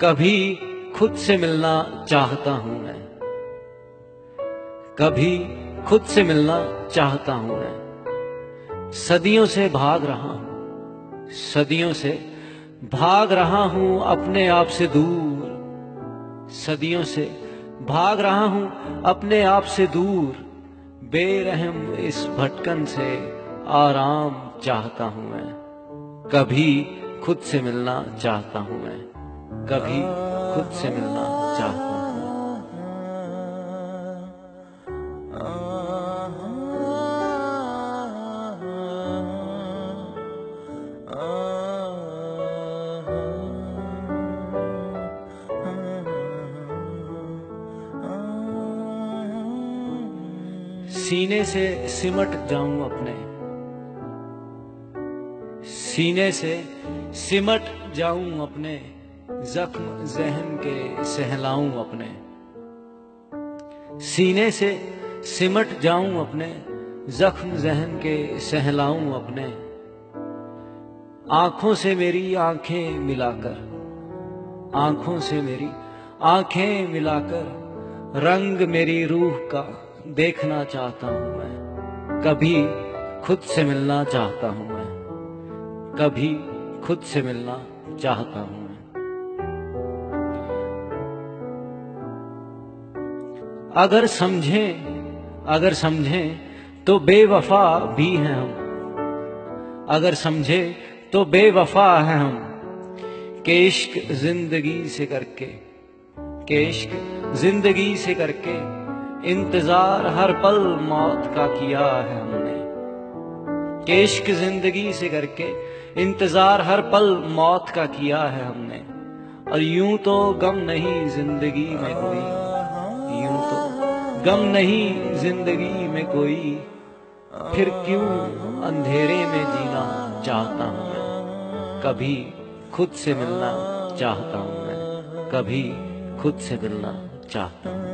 कभी खुद से मिलना चाहता हूँ मैं। कभी खुद से मिलना चाहता हूँ मैं। सदियों से भाग रहा हूँ, सदियों से भाग रहा हूँ अपने आप से दूर। सदियों से भाग रहा हूँ अपने आप से दूर। बेरहम इस भटकन से आराम चाहता हूँ मैं। कभी खुद से मिलना चाहता हूँ मैं। कभी खुद से मिलना चाहता हूँ। सीने से सिमट जाऊँ अपने। सीने से सिमट जाऊँ अपने। जख्म जहन के सहलाऊं अपने। सीने से सिमट जाऊँ अपने, जख्म जहन के सहलाऊं अपने। आँखों से मेरी आँखें मिलाकर, आँखों से मेरी आँखें मिलाकर, रंग मेरी रूह का देखना चाहता हूँ मैं। कभी खुद से मिलना चाहता हूँ मैं। कभी खुद से मिलना चाहता हूँ। अगर समझें अगर समझें तो बेवफा भी हैं हम। अगर समझे तो बेवफा है हम। के इश्क ज़िंदगी से करके के इश्क ज़िंदगी से करके इंतज़ार हर पल मौत का किया है हमने। के इश्क ज़िंदगी से करके इंतज़ार हर पल मौत का किया है हमने। और यूँ तो गम नहीं ज़िंदगी में कोई गम नहीं ज़िंदगी में कोई। फिर क्यों अंधेरे में जीना चाहता हूँ मैं? कभी खुद से मिलना चाहता हूँ मैं। कभी खुद से मिलना चाहता हूँ